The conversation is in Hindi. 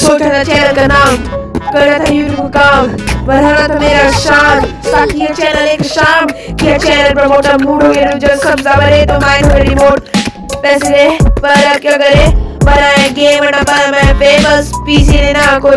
सोचा था चैनल का नाम करना था यूट्यूब का। काम बढ़ाना था मेरा शान ताकि ये चैनल एक शाम ये चैनल प्रमोटर मूड हो गया जो सब जबरे तो माइंड हो रिमोट पैसे दे पर क्या करे बनाए गेम ना बना मैं फ़ेमस पीसी ने ना कोई